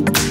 Bye.